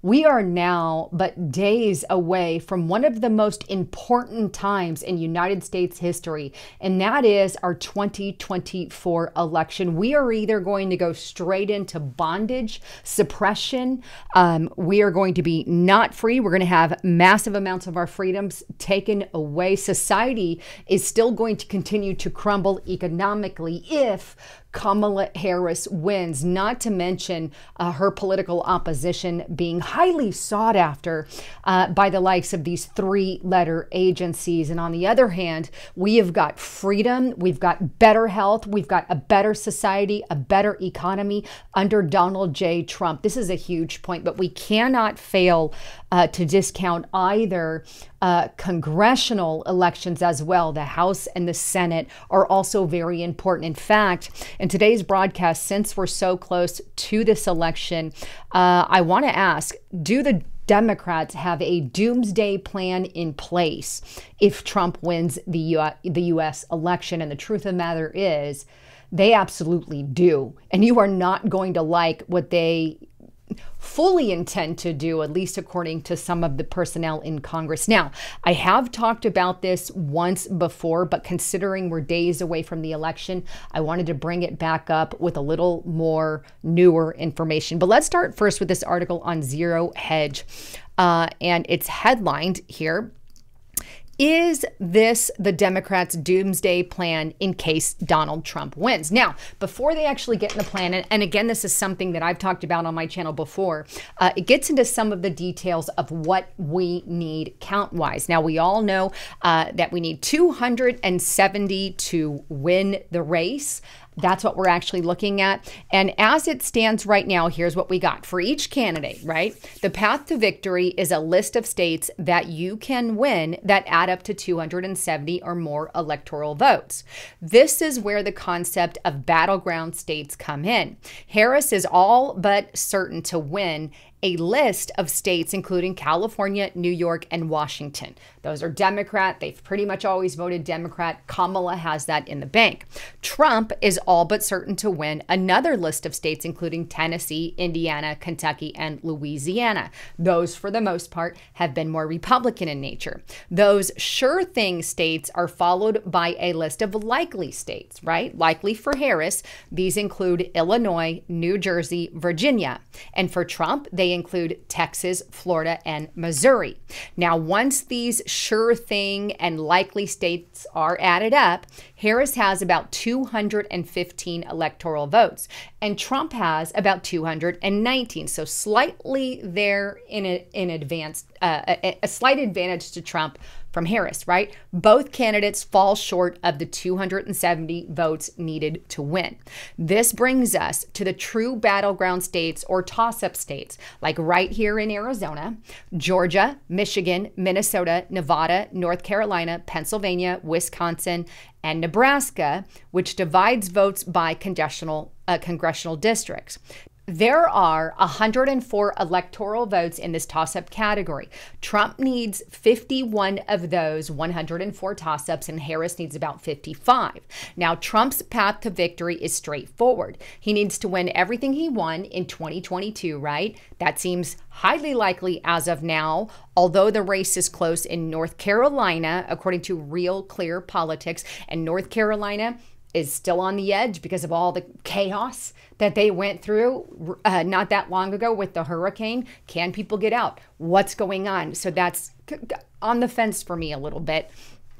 We are now but days away from one of the most important times in United States history, and that is our 2024 election. We are either going to go straight into bondage, suppression, um, we are going to be not free. We're going to have massive amounts of our freedoms taken away. Society is still going to continue to crumble economically if Kamala Harris wins, not to mention uh, her political opposition being highly sought after uh, by the likes of these three letter agencies. And on the other hand, we have got freedom, we've got better health, we've got a better society, a better economy under Donald J. Trump. This is a huge point, but we cannot fail uh, to discount either uh, congressional elections as well. The House and the Senate are also very important. In fact, in today's broadcast, since we're so close to this election, uh, I want to ask do the Democrats have a doomsday plan in place if Trump wins the, U- the U.S. election? And the truth of the matter is, they absolutely do. And you are not going to like what they fully intend to do, at least according to some of the personnel in Congress. Now, I have talked about this once before, but considering we're days away from the election, I wanted to bring it back up with a little more newer information. But let's start first with this article on Zero Hedge. Uh, and it's headlined here is this the Democrats' doomsday plan in case Donald Trump wins? Now, before they actually get in the plan, and, and again, this is something that I've talked about on my channel before, uh, it gets into some of the details of what we need count wise. Now, we all know uh, that we need 270 to win the race. That's what we're actually looking at. And as it stands right now, here's what we got for each candidate, right? The path to victory is a list of states that you can win that add up to 270 or more electoral votes. This is where the concept of battleground states come in. Harris is all but certain to win a list of states, including California, New York, and Washington. Those are Democrat. They've pretty much always voted Democrat. Kamala has that in the bank. Trump is all but certain to win another list of states, including Tennessee, Indiana, Kentucky, and Louisiana. Those, for the most part, have been more Republican in nature. Those sure thing states are followed by a list of likely states, right? Likely for Harris. These include Illinois, New Jersey, Virginia. And for Trump, they they include Texas, Florida, and Missouri. Now, once these sure thing and likely states are added up, Harris has about 215 electoral votes, and Trump has about 219. So, slightly there in, a, in advance, uh, a, a slight advantage to Trump from Harris, right? Both candidates fall short of the 270 votes needed to win. This brings us to the true battleground states or toss up states, like right here in Arizona, Georgia, Michigan, Minnesota, Nevada, North Carolina, Pennsylvania, Wisconsin, and Nebraska, which divides votes by congressional, uh, congressional districts. There are 104 electoral votes in this toss up category. Trump needs 51 of those 104 toss ups, and Harris needs about 55. Now, Trump's path to victory is straightforward. He needs to win everything he won in 2022, right? That seems highly likely as of now, although the race is close in North Carolina, according to Real Clear Politics. And North Carolina, is still on the edge because of all the chaos that they went through uh, not that long ago with the hurricane. Can people get out? What's going on? So that's on the fence for me a little bit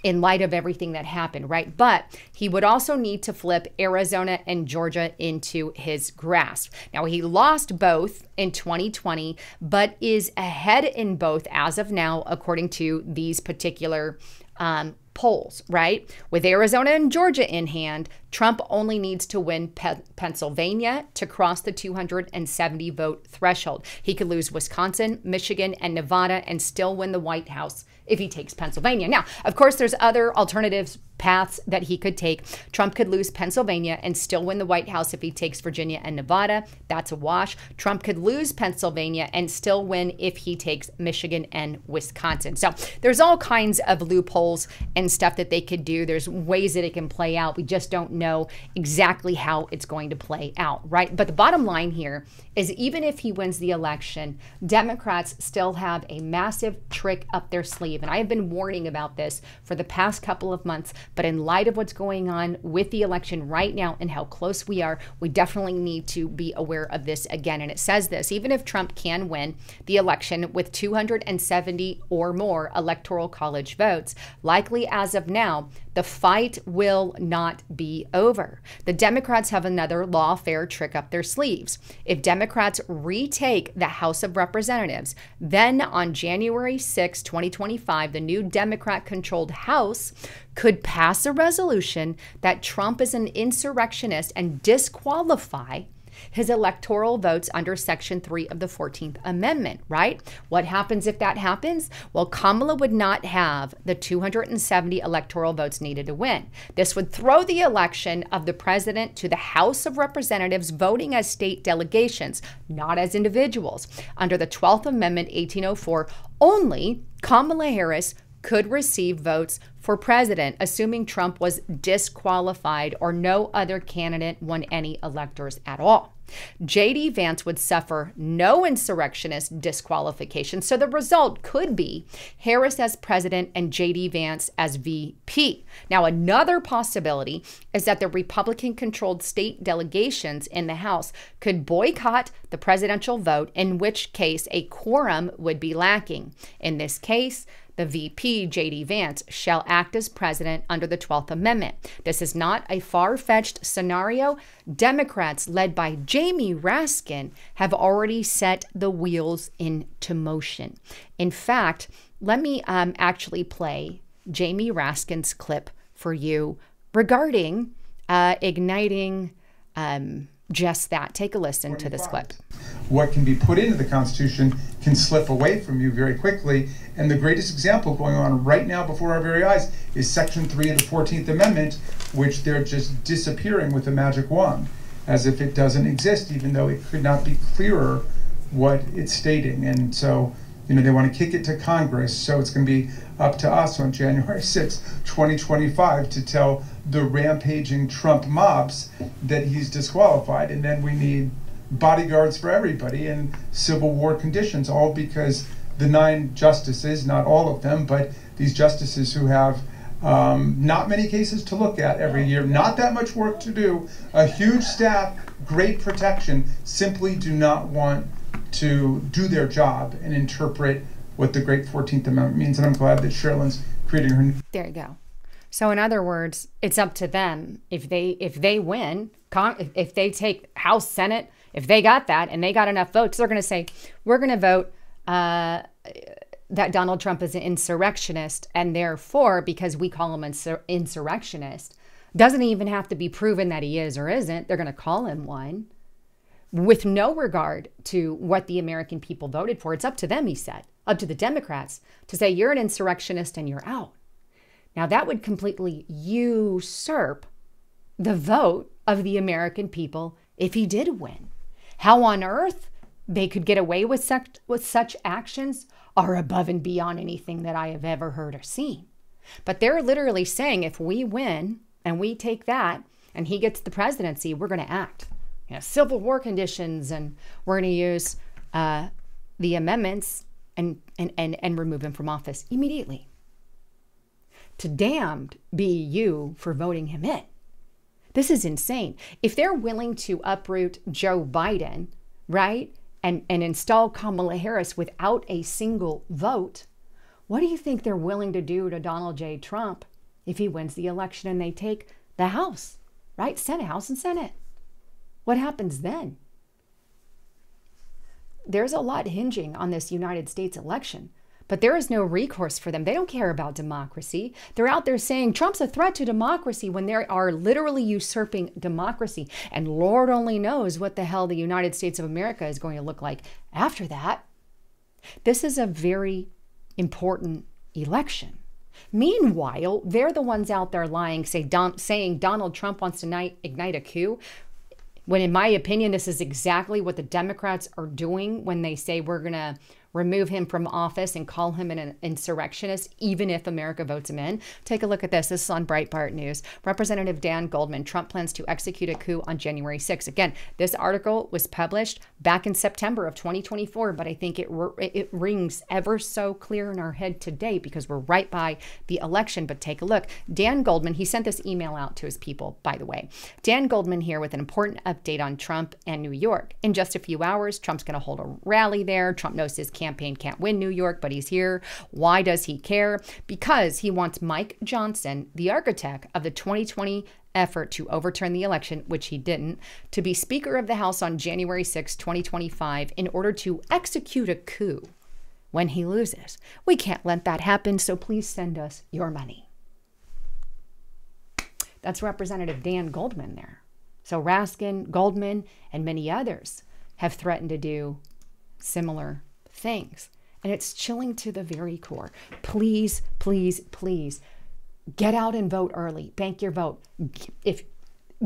in light of everything that happened, right? But he would also need to flip Arizona and Georgia into his grasp. Now, he lost both in 2020, but is ahead in both as of now, according to these particular um, polls, right? With Arizona and Georgia in hand, Trump only needs to win Pe- Pennsylvania to cross the 270 vote threshold. He could lose Wisconsin, Michigan, and Nevada and still win the White House if he takes Pennsylvania. Now, of course, there's other alternatives paths that he could take. Trump could lose Pennsylvania and still win the White House if he takes Virginia and Nevada. That's a wash. Trump could lose Pennsylvania and still win if he takes Michigan and Wisconsin. So there's all kinds of loopholes and stuff that they could do. There's ways that it can play out. We just don't know exactly how it's going to play out, right? But the bottom line here is even if he wins the election, Democrats still have a massive trick up their sleeve. And I have been warning about this for the past couple of months. But in light of what's going on with the election right now and how close we are, we definitely need to be aware of this again. And it says this even if Trump can win the election with 270 or more electoral college votes, likely as of now, the fight will not be over. The Democrats have another lawfare trick up their sleeves. If Democrats retake the House of Representatives, then on January 6, 2025, the new Democrat controlled House could pass a resolution that Trump is an insurrectionist and disqualify his electoral votes under Section 3 of the 14th Amendment, right? What happens if that happens? Well, Kamala would not have the 270 electoral votes needed to win. This would throw the election of the president to the House of Representatives voting as state delegations, not as individuals. Under the 12th Amendment, 1804, only Kamala Harris could receive votes for president, assuming Trump was disqualified or no other candidate won any electors at all. J.D. Vance would suffer no insurrectionist disqualification, so the result could be Harris as president and J.D. Vance as VP. Now, another possibility is that the Republican controlled state delegations in the House could boycott the presidential vote, in which case a quorum would be lacking. In this case, the VP, J.D. Vance, shall act as president under the 12th Amendment. This is not a far fetched scenario. Democrats, led by Jamie Raskin, have already set the wheels into motion. In fact, let me um, actually play Jamie Raskin's clip for you regarding uh, igniting. Um, just that. Take a listen to this clip. What can be put into the Constitution can slip away from you very quickly. And the greatest example going on right now before our very eyes is Section 3 of the 14th Amendment, which they're just disappearing with a magic wand, as if it doesn't exist, even though it could not be clearer what it's stating. And so, you know, they want to kick it to Congress. So it's going to be up to us on January 6, 2025, to tell the rampaging Trump mobs that he's disqualified. And then we need bodyguards for everybody in civil war conditions, all because the nine justices, not all of them, but these justices who have um, not many cases to look at every year, not that much work to do, a huge staff, great protection, simply do not want to do their job and interpret what the great 14th Amendment means. And I'm glad that Sherilyn's creating her. There you go. So in other words, it's up to them if they if they win, if they take House, Senate, if they got that and they got enough votes, they're going to say we're going to vote uh, that Donald Trump is an insurrectionist, and therefore, because we call him an insur- insurrectionist, doesn't even have to be proven that he is or isn't. They're going to call him one with no regard to what the American people voted for. It's up to them, he said, up to the Democrats to say you're an insurrectionist and you're out. Now, that would completely usurp the vote of the American people if he did win. How on earth they could get away with such, with such actions are above and beyond anything that I have ever heard or seen. But they're literally saying if we win and we take that and he gets the presidency, we're going to act. You know, civil war conditions, and we're going to use uh, the amendments and, and, and, and remove him from office immediately to damned be you for voting him in. This is insane. If they're willing to uproot Joe Biden, right, and, and install Kamala Harris without a single vote, what do you think they're willing to do to Donald J. Trump if he wins the election and they take the House, right? Senate, House, and Senate. What happens then? There's a lot hinging on this United States election. But there is no recourse for them. They don't care about democracy. They're out there saying Trump's a threat to democracy when they are literally usurping democracy. And Lord only knows what the hell the United States of America is going to look like after that. This is a very important election. Meanwhile, they're the ones out there lying, say, Don, saying Donald Trump wants to ignite a coup. When, in my opinion, this is exactly what the Democrats are doing when they say we're going to remove him from office and call him an insurrectionist, even if America votes him in. Take a look at this. This is on Breitbart News. Representative Dan Goldman Trump plans to execute a coup on January 6th. Again, this article was published back in September of 2024, but I think it, it rings ever so clear in our head today because we're right by the election. But take a look. Dan Goldman, he sent this email out to his people, by the way. Dan Goldman here with an important update on Trump and New York. In just a few hours, Trump's going to hold a rally there. Trump knows his campaign can't win New York, but he's here. Why does he care? Because he wants Mike Johnson, the architect of the 2020 effort to overturn the election, which he didn't, to be Speaker of the House on January 6, 2025, in order to execute a coup when he loses. We can't let that happen, so please send us your money. That's Representative Dan Goldman there. So Raskin, Goldman, and many others have threatened to do similar things. And it's chilling to the very core. Please, please, please get out and vote early. Bank your vote. If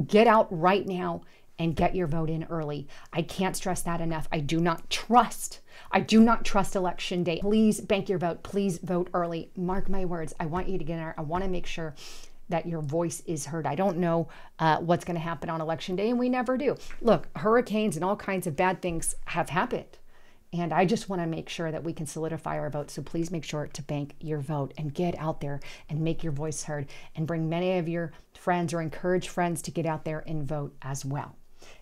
get out right now and get your vote in early. I can't stress that enough. I do not trust. I do not trust election day. Please bank your vote. Please vote early. Mark my words. I want you to get there. I want to make sure that your voice is heard. I don't know uh, what's going to happen on election day, and we never do. Look, hurricanes and all kinds of bad things have happened. And I just want to make sure that we can solidify our vote. So please make sure to bank your vote and get out there and make your voice heard and bring many of your friends or encourage friends to get out there and vote as well.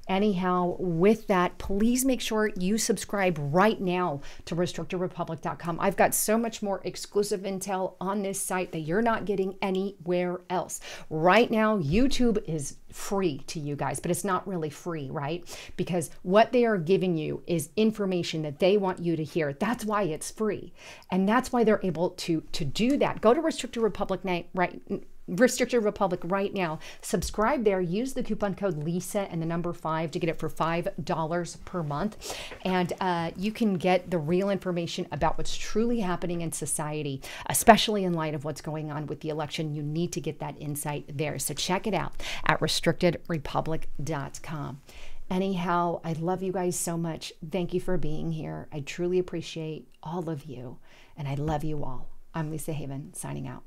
Anyhow, with that, please make sure you subscribe right now to restrictedrepublic.com. I've got so much more exclusive intel on this site that you're not getting anywhere else. Right now, YouTube is free to you guys, but it's not really free, right? Because what they are giving you is information that they want you to hear. That's why it's free. And that's why they're able to to do that. Go to Restricted Republic right Restricted Republic right now. Subscribe there. Use the coupon code Lisa and the number five to get it for $5 per month. And uh, you can get the real information about what's truly happening in society, especially in light of what's going on with the election. You need to get that insight there. So check it out at restrictedrepublic.com. Anyhow, I love you guys so much. Thank you for being here. I truly appreciate all of you, and I love you all. I'm Lisa Haven, signing out.